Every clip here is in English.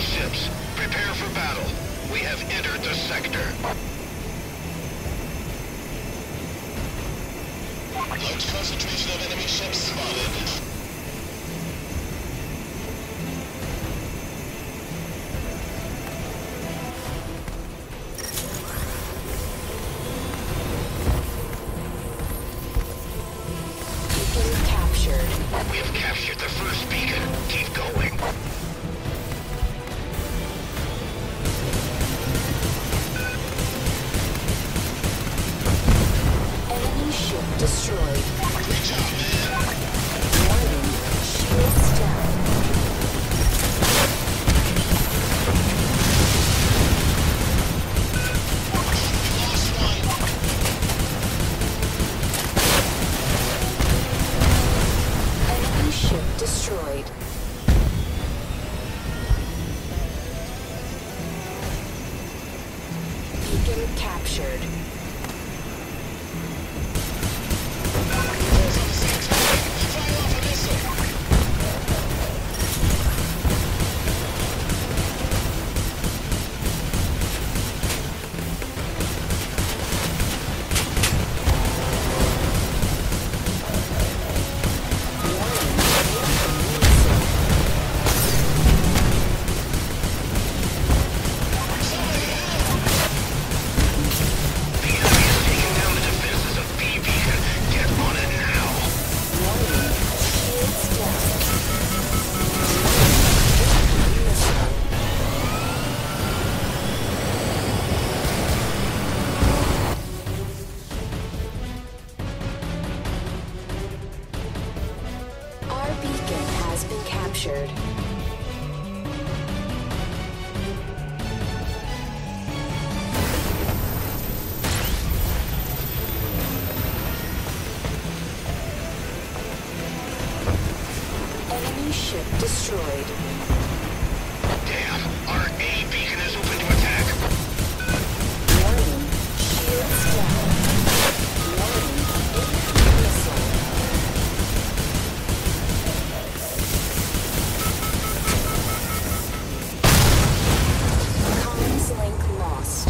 ships. Prepare for battle. We have entered the sector. Large concentration of enemy ships spotted. Destroyed. Beacon captured. Enemy ship destroyed. Damn, our A beacon is open to attack. Warning. Shields down. Warning. Incoming missile. Comms link lost.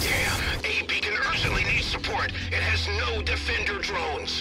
Damn, A beacon urgently needs support. It has no defender drones.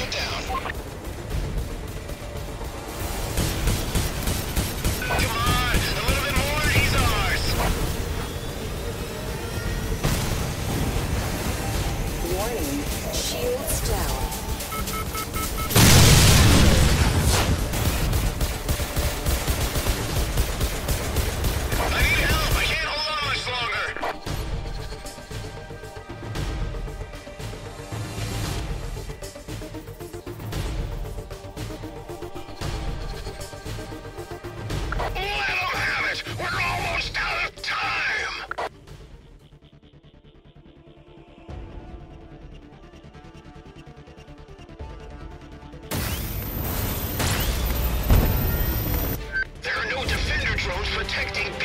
Are down. protecting